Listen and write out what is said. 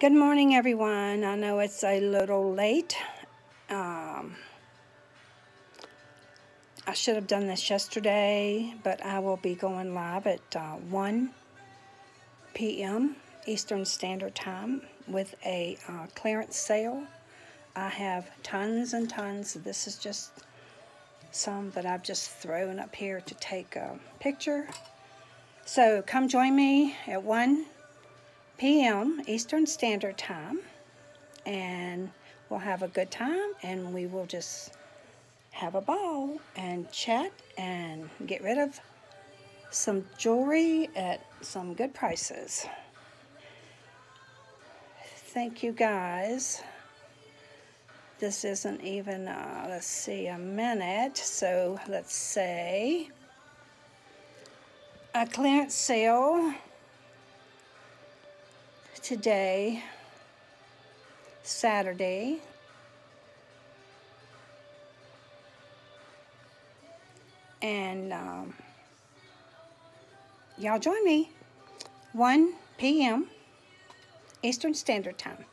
Good morning, everyone. I know it's a little late. Um, I should have done this yesterday, but I will be going live at uh, 1 p.m. Eastern Standard Time with a uh, clearance sale. I have tons and tons. This is just some that I've just thrown up here to take a picture. So come join me at 1 p.m. Eastern Standard Time, and we'll have a good time, and we will just have a ball and chat and get rid of some jewelry at some good prices. Thank you guys. This isn't even, uh, let's see, a minute. So let's say a clearance sale today, Saturday. And um, y'all join me 1 p.m. Eastern Standard Time.